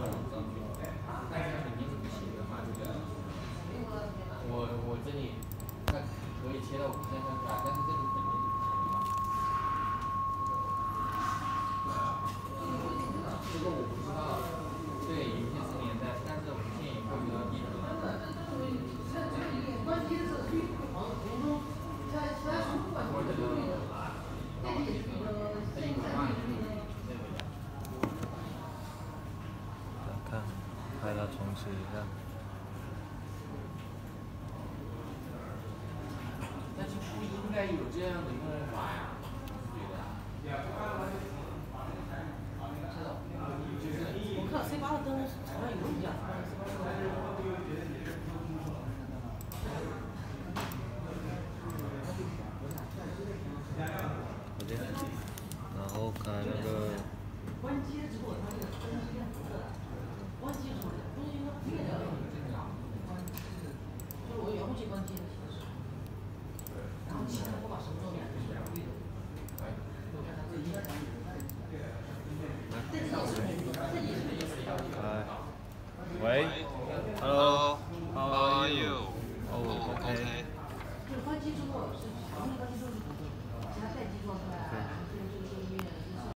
嗯，那那肯定不行的嘛。这个我我这里那可以切到我们线上去，但是这里肯定。还要重启一下。但是不应该有这样的用法呀，对的。我看 C 八的灯好像有一样。好的，然后看那个。Hello, how are you? Oh, okay. 就关机之后是，然后关机之后。